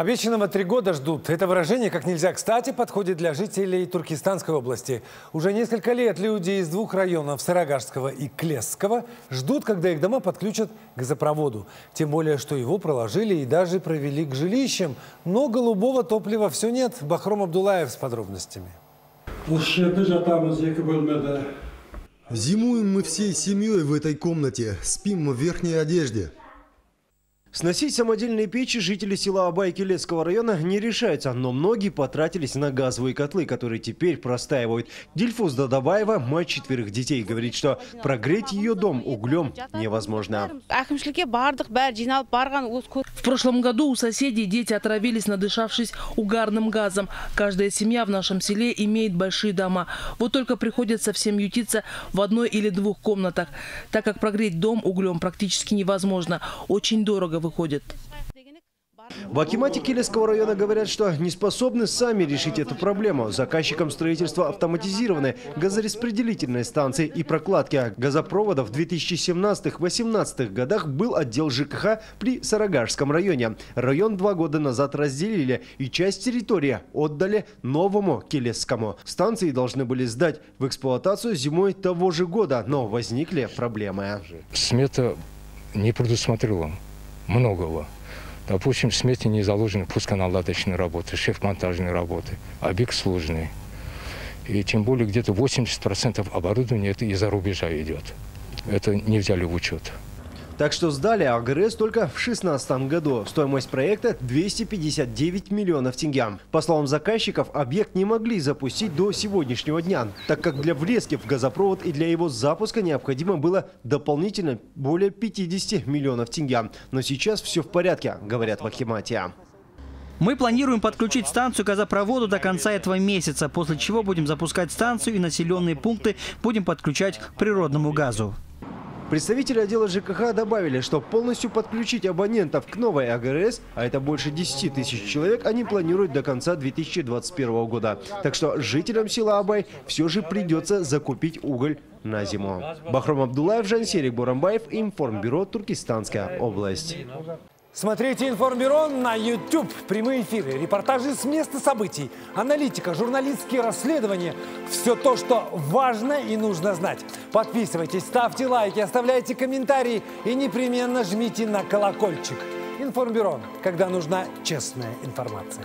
Обещанного три года ждут. Это выражение как нельзя кстати подходит для жителей Туркестанской области. Уже несколько лет люди из двух районов Сарагашского и Клесского ждут, когда их дома подключат к газопроводу. Тем более, что его проложили и даже провели к жилищам. Но голубого топлива все нет. Бахром Абдулаев с подробностями. Зимуем мы всей семьей в этой комнате. Спим в верхней одежде. Сносить самодельные печи жители села Абай-Келецкого района не решаются, но многие потратились на газовые котлы, которые теперь простаивают. Дильфуз Дадабаева, мать четверых детей, говорит, что прогреть ее дом углем невозможно. В прошлом году у соседей дети отравились, надышавшись угарным газом. Каждая семья в нашем селе имеет большие дома. Вот только приходится всем ютиться в одной или двух комнатах, так как прогреть дом углем практически невозможно. Очень дорого выходит. В Акимате Килевского района говорят, что не способны сами решить эту проблему. Заказчиком строительства автоматизированной газораспределительной станции и прокладки газопроводов в 2017-2018 годах был отдел ЖКХ при Сарагашском районе. Район два года назад разделили и часть территории отдали новому Килевскому. Станции должны были сдать в эксплуатацию зимой того же года, но возникли проблемы. Смета не предусмотрела многого. Допустим, в смете не заложены пусконаладочные работы, шеф-монтажные работы. Объект сложный. И тем более где-то 80% оборудования это из-за рубежа идет. Это не взяли в учет. Так что сдали АГРС только в 2016 году. Стоимость проекта 259 миллионов тенге. По словам заказчиков, объект не могли запустить до сегодняшнего дня, так как для врезки в газопровод и для его запуска необходимо было дополнительно более 50 миллионов тенге. Но сейчас все в порядке, говорят в Ахимате. Мы планируем подключить станцию газопроводу до конца этого месяца, после чего будем запускать станцию и населенные пункты будем подключать к природному газу. Представители отдела ЖКХ добавили, что полностью подключить абонентов к новой АГРС, а это больше 10 тысяч человек, они планируют до конца 2021 года. Так что жителям села Абай все же придется закупить уголь на зиму. Бахром Абдулаев, Жансерик Бурамбаев, Информбюро, Туркестанская область. Смотрите Информбюро на YouTube. Прямые эфиры, репортажи с места событий, аналитика, журналистские расследования. Все то, что важно и нужно знать. Подписывайтесь, ставьте лайки, оставляйте комментарии и непременно жмите на колокольчик. Информбюро, когда нужна честная информация.